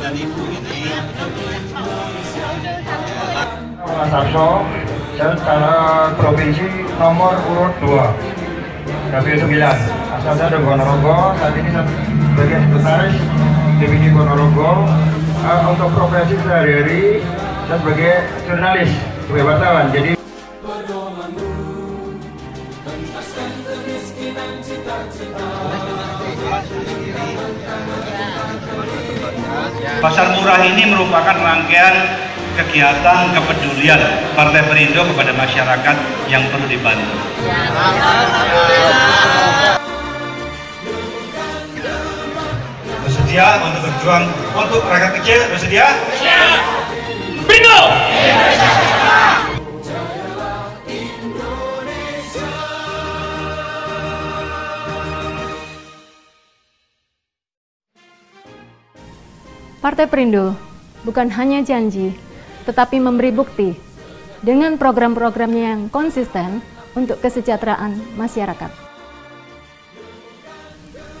dan ibu ini Mas Arso, saya secara provinsi nomor urut 2 Dapil 9 Asal saya dari Ponorogo, saat ini sebagai sekretaris DPD Ponorogo uh, Untuk profesi sehari-hari, sebagai jurnalis, sebagai wartawan. Jadi Pasar murah ini merupakan rangkaian kegiatan kepedulian Partai Perindo kepada masyarakat yang perlu dibantu. Bersedia untuk berjuang untuk rakyat kecil? Bersedia? Perindo! Partai Perindo bukan hanya janji, tetapi memberi bukti dengan program-programnya yang konsisten untuk kesejahteraan masyarakat.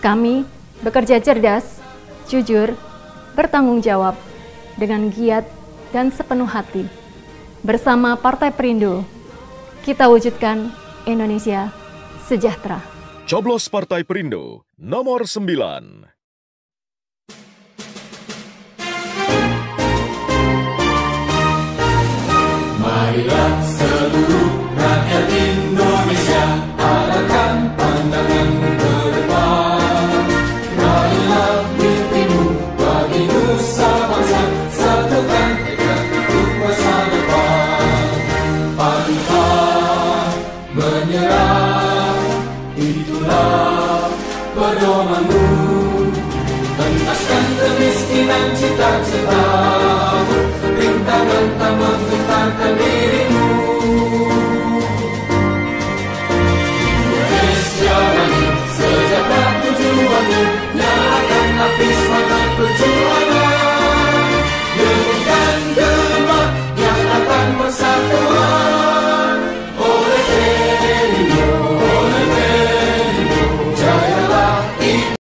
Kami bekerja cerdas, jujur, bertanggung jawab, dengan giat dan sepenuh hati. Bersama Partai Perindo, kita wujudkan Indonesia sejahtera. Coblos Partai Perindo nomor 9. Marilah seluruh rakyat Indonesia arahkan pandangan ke depan. Raihlah mimpimu bagi nusa bangsa satukan tekad untuk masa depan. Pantang menyerah itulah pedomanmu. Tuntaskan kemiskinan cita-citamu. Rintangan tak menggetarkan diri. habis semangat berjuang.